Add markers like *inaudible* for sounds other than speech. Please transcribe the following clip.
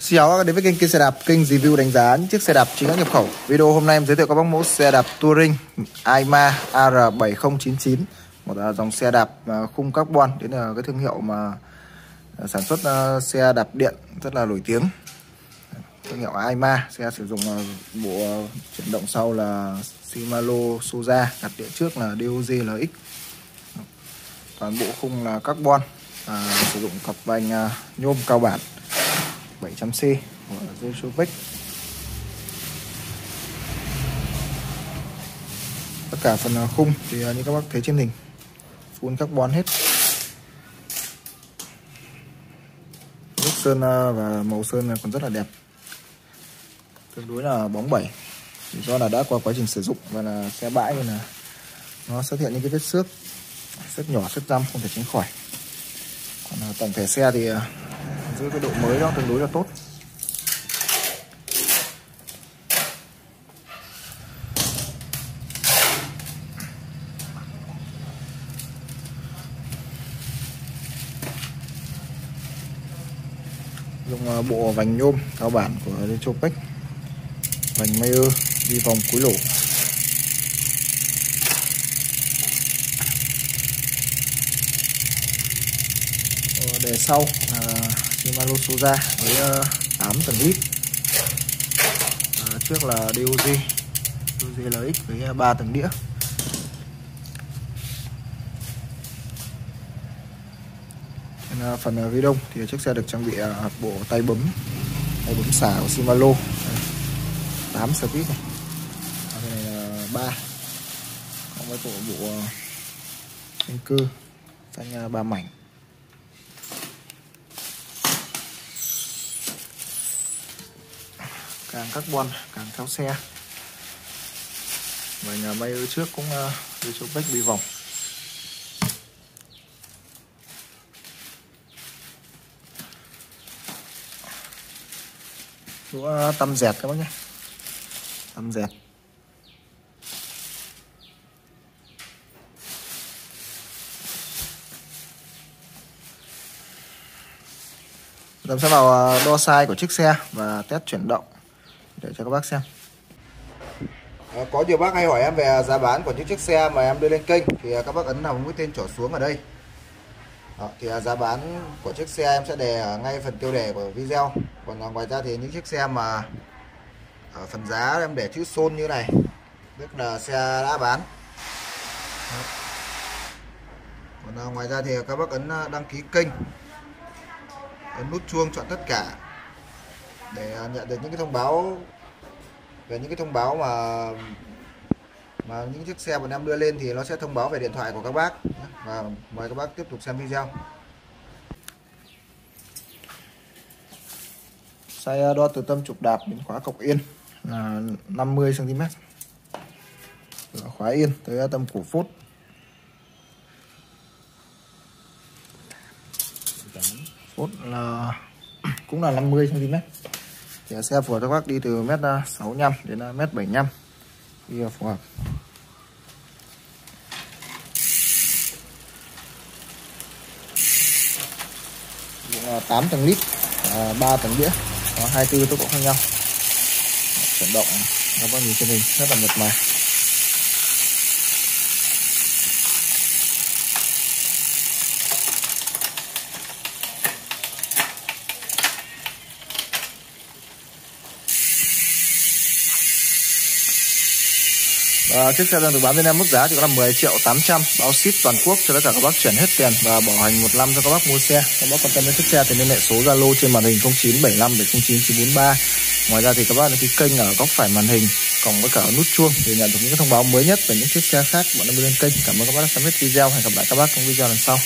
Xin chào các bạn đến với kênh Kia xe đạp, kênh review đánh giá những chiếc xe đạp chính hãng nhập khẩu. Video hôm nay em giới thiệu các bác mẫu xe đạp Touring Aima AR7099, một dòng xe đạp à, khung carbon, đến là cái thương hiệu mà à, sản xuất à, xe đạp điện rất là nổi tiếng. Thương hiệu Aima, xe sử dụng bộ chuyển động sau là Shimano Suza, đạp điện trước là DOG LX. Toàn bộ khung là carbon, à, sử dụng cặp vành nhôm cao bản 700C của Jesovec tất cả phần khung thì à, như các bác thấy trên hình, full carbon hết. Nước sơn à, và màu sơn còn rất là đẹp. Tương đối là bóng bẩy. Do là đã qua quá trình sử dụng và là xe bãi nên là nó xuất hiện những cái vết xước rất nhỏ rất răm không thể tránh khỏi. Còn à, tổng thể xe thì giữ cái độ mới đó tương đối là tốt. Dùng à, bộ vành nhôm cao bản của Electropec vành Mayer đi vòng cuối lỗ. Ờ, Đề sau là Shimano Suza với ờ, 8 tầng lít. À, trước là DOG DOG LX với ờ, 3 tầng đĩa. Trên phần vi đông thì chiếc xe được trang bị bộ tay bấm tay bấm xả của Shimano. 8 speed này. Cái này là 3 còn với bộ bộ anh cư phanh ba mảnh. Càng carbon càng theo xe. Và nhà may ở trước cũng ờ, đưa cho bách bị vòng. Đũa ờ, tăm dẹt các bác nhé. Tăm dẹt. Tâm sẽ vào đo size của chiếc xe và test chuyển động? Để cho các bác xem. À, có nhiều bác hay hỏi em về giá bán của những chiếc xe mà em đưa lên kênh. Thì à, các bác ấn vào mũi tên trỏ xuống ở đây. Đó, thì à, giá bán của chiếc xe em sẽ đề ngay phần tiêu đề của video. Còn à, ngoài ra thì những chiếc xe mà ở phần giá em để chữ xôn như này tức là xe đã bán. Còn ngoài ra thì các bác ấn đăng ký kênh. Ấn nút chuông chọn tất cả để à, nhận được những cái thông báo về những cái thông báo mà mà những chiếc xe bọn em đưa lên thì nó sẽ thông báo về điện thoại của các bác và mời các bác tiếp tục xem video. Xe đo từ tâm trục đạp đến khóa cọc yên là 50 cm khóa yên tới tâm cổ phốt. Phốt là, *clears throat* cũng là 50 cm thì xe phù hợp cho các bác đi từ mét à, 65 đến à, mét 75 thì à, phù hợp. Dụng 8 tầng lít 3 tầng đĩa, có 24 tốc độ khác nhau. Chuyển động các bác nhìn trên hình, rất là mượt mà. Và chiếc xe đang được bán bên em mức giá chỉ có là 10 triệu 800 bao ship toàn quốc, cho tất cả các bác chuyển hết tiền và bảo hành một năm cho các bác mua xe. Các bác quan tâm đến chiếc xe thì liên hệ số Zalo trên màn hình 0975 709 943. Ngoài ra thì các bác đăng ký kênh ở góc phải màn hình, cộng với cả nút chuông để nhận được những thông báo mới nhất về những chiếc xe khác bọn em lên kênh. Cảm ơn các bác đã xem hết video. Hẹn gặp lại các bác trong video lần sau.